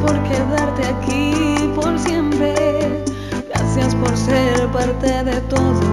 por quedarte aquí por siempre. Gracias por ser parte de todo.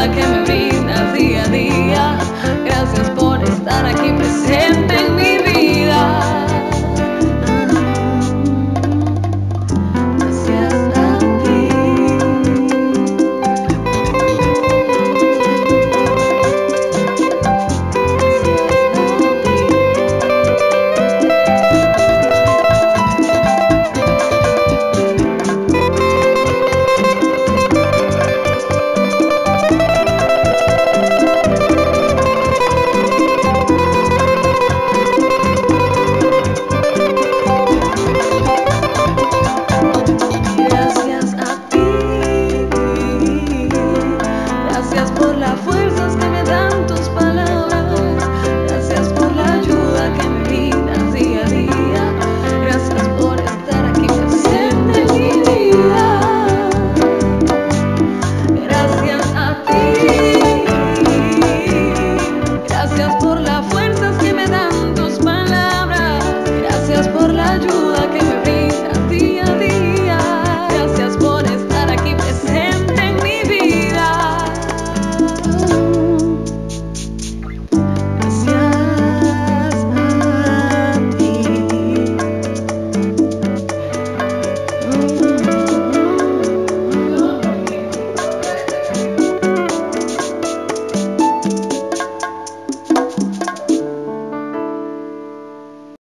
Que me brindas día a día. Gracias por estar aquí presente.